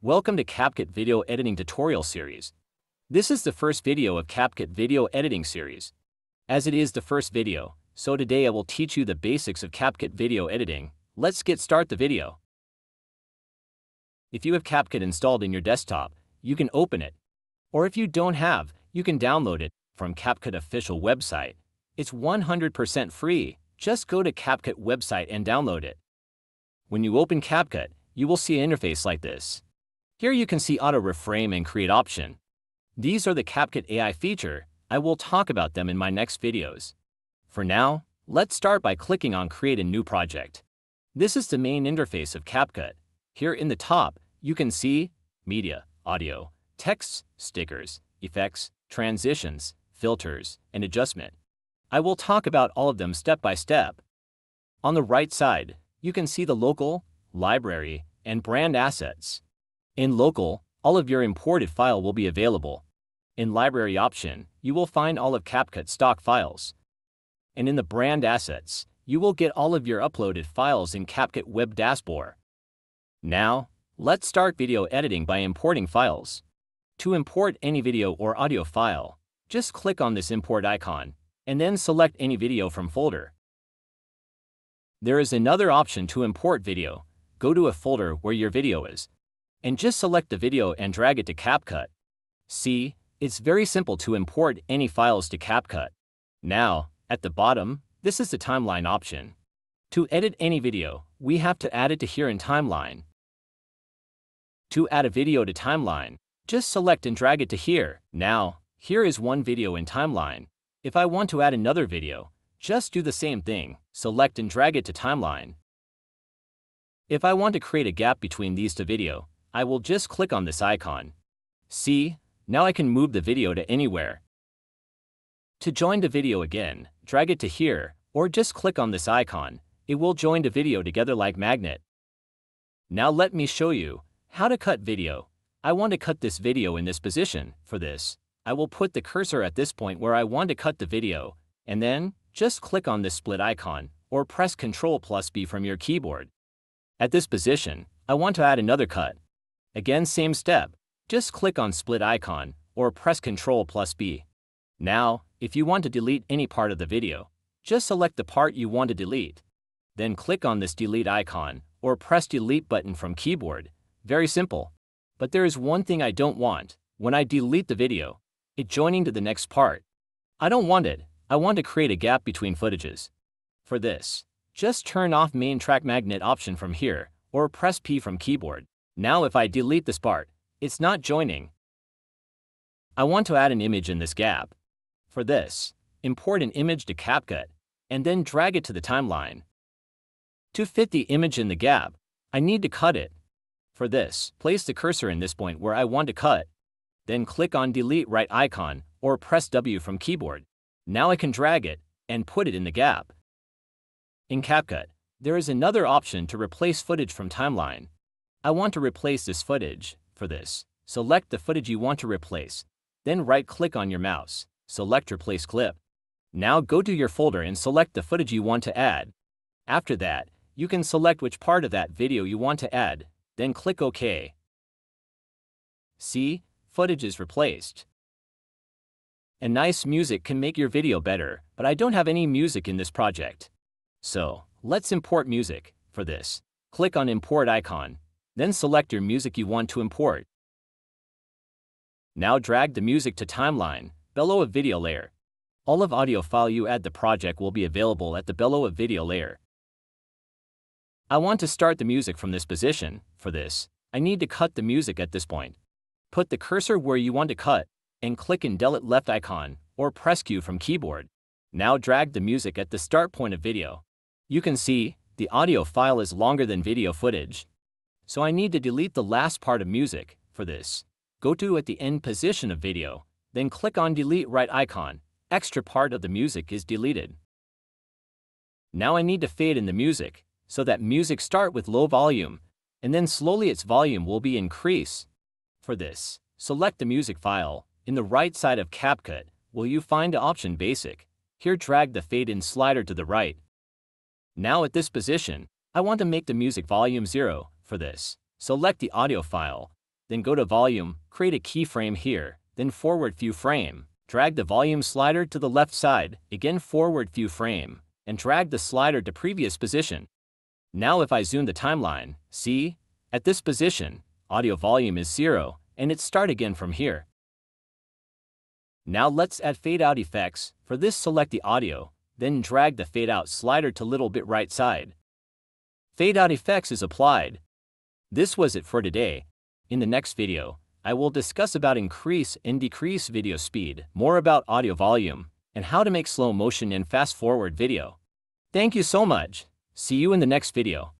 Welcome to CapCut Video Editing Tutorial Series. This is the first video of CapCut Video Editing Series. As it is the first video, so today I will teach you the basics of CapCut Video Editing. Let's get start the video. If you have CapCut installed in your desktop, you can open it. Or if you don't have, you can download it from CapCut official website. It's 100% free. Just go to CapCut website and download it. When you open CapCut, you will see an interface like this. Here you can see Auto Reframe and Create option. These are the CapCut AI feature. I will talk about them in my next videos. For now, let's start by clicking on Create a new project. This is the main interface of CapCut. Here in the top, you can see Media, Audio, Texts, Stickers, Effects, Transitions, Filters, and Adjustment. I will talk about all of them step by step. On the right side, you can see the local, library, and brand assets. In Local, all of your imported file will be available. In Library option, you will find all of CapCut stock files. And in the Brand Assets, you will get all of your uploaded files in CapCut Web Dashboard. Now, let's start video editing by importing files. To import any video or audio file, just click on this import icon, and then select any video from folder. There is another option to import video. Go to a folder where your video is, and just select the video and drag it to CapCut. See, it's very simple to import any files to CapCut. Now, at the bottom, this is the timeline option. To edit any video, we have to add it to here in timeline. To add a video to timeline, just select and drag it to here. Now, here is one video in timeline. If I want to add another video, just do the same thing, select and drag it to timeline. If I want to create a gap between these two video, I will just click on this icon. See, now I can move the video to anywhere. To join the video again, drag it to here, or just click on this icon. It will join the video together like magnet. Now let me show you how to cut video. I want to cut this video in this position. For this, I will put the cursor at this point where I want to cut the video, and then just click on this split icon, or press Ctrl plus B from your keyboard. At this position, I want to add another cut. Again, same step. Just click on split icon or press Ctrl plus B. Now, if you want to delete any part of the video, just select the part you want to delete. Then click on this delete icon or press delete button from keyboard. Very simple. But there is one thing I don't want. When I delete the video, it joining to the next part. I don't want it. I want to create a gap between footages. For this, just turn off main track magnet option from here or press P from keyboard. Now if I delete this part, it's not joining. I want to add an image in this gap. For this, import an image to CapCut, and then drag it to the timeline. To fit the image in the gap, I need to cut it. For this, place the cursor in this point where I want to cut. Then click on Delete Right icon or press W from keyboard. Now I can drag it and put it in the gap. In CapCut, there is another option to replace footage from timeline. I want to replace this footage. For this, select the footage you want to replace. Then right-click on your mouse. Select Replace Clip. Now go to your folder and select the footage you want to add. After that, you can select which part of that video you want to add, then click OK. See, footage is replaced. And nice music can make your video better, but I don't have any music in this project. So, let's import music. For this, click on Import icon, then select your music you want to import. Now drag the music to timeline, below a video layer. All of audio file you add the project will be available at the below a video layer. I want to start the music from this position. For this, I need to cut the music at this point. Put the cursor where you want to cut, and click in delete left icon, or press Q from keyboard. Now drag the music at the start point of video. You can see, the audio file is longer than video footage, so I need to delete the last part of music. For this, go to at the end position of video, then click on delete right icon. Extra part of the music is deleted. Now I need to fade in the music, so that music start with low volume, and then slowly its volume will be increase. For this, select the music file. In the right side of CapCut, will you find the option Basic. Here drag the fade in slider to the right. Now at this position, I want to make the music volume 0, for this, select the audio file, then go to volume, create a keyframe here, then forward few frame. Drag the volume slider to the left side, again forward few frame, and drag the slider to previous position. Now if I zoom the timeline, see? At this position, audio volume is 0, and it start again from here. Now let's add fade out effects. For this select the audio, then drag the fade out slider to little bit right side. Fade out effects is applied. This was it for today. In the next video, I will discuss about increase and decrease video speed, more about audio volume, and how to make slow motion and fast forward video. Thank you so much. See you in the next video.